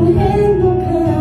행복한